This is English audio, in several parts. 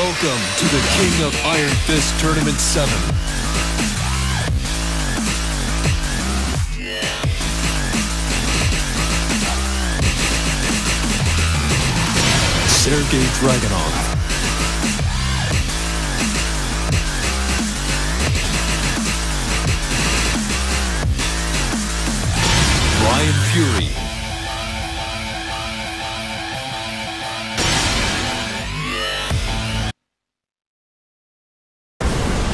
Welcome to the King of Iron Fist Tournament 7. Sergei Dragunov. Bryan Fury.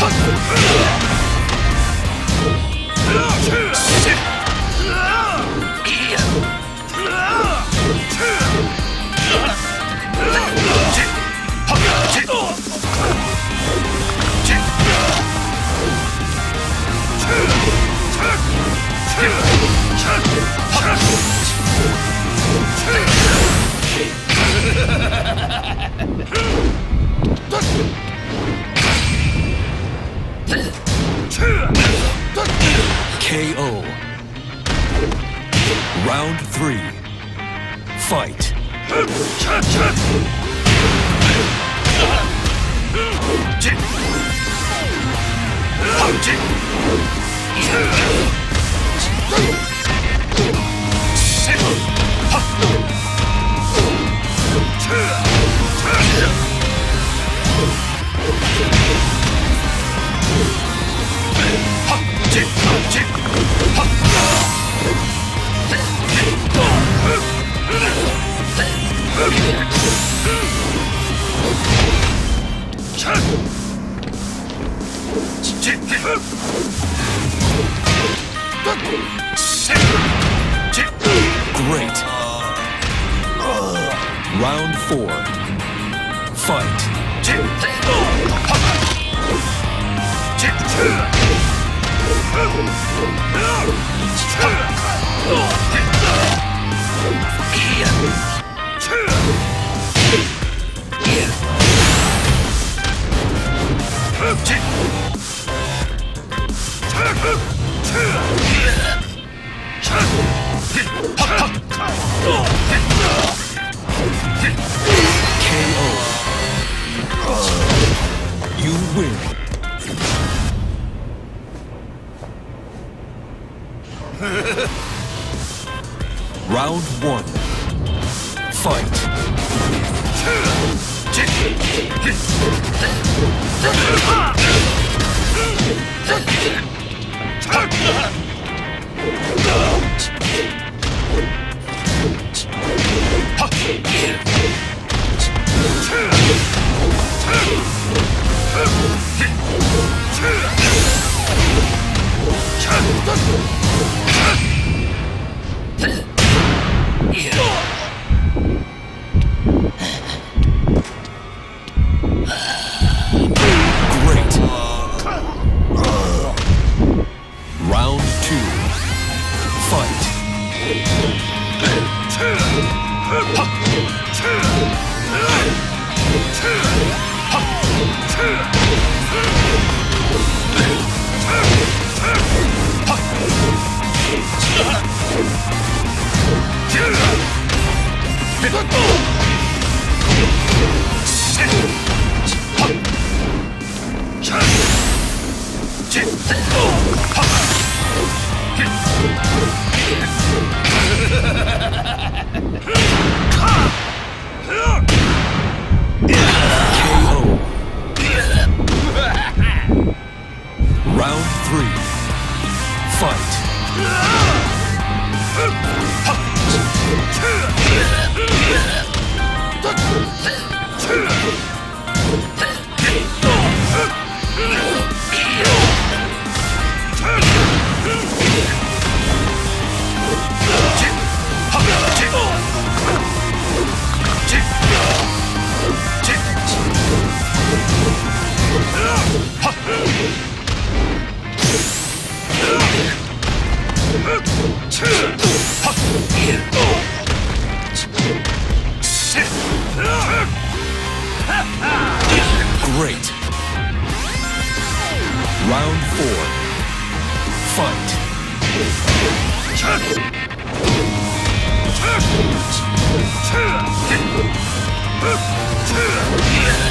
Fight. Check! Great. Round four. Fight. KO. One. Great. Great. Round four. Fight. Great.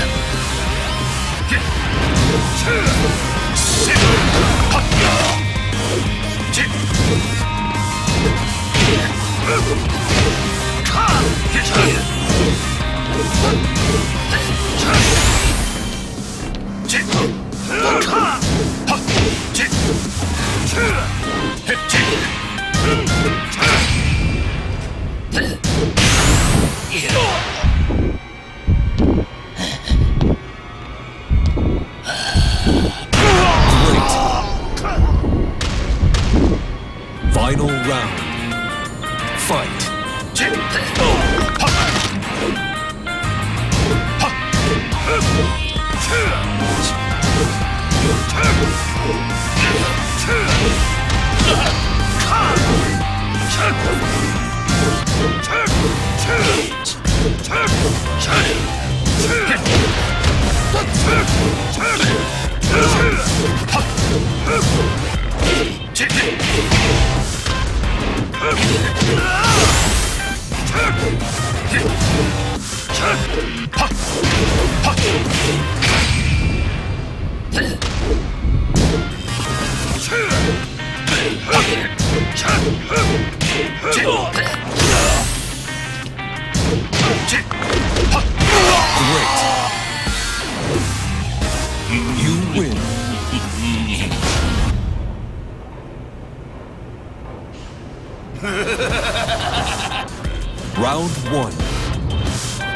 Round one.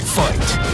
Fight.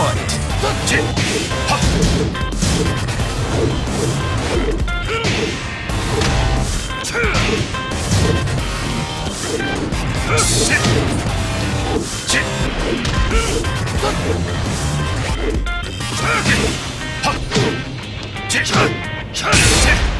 fight. Shit!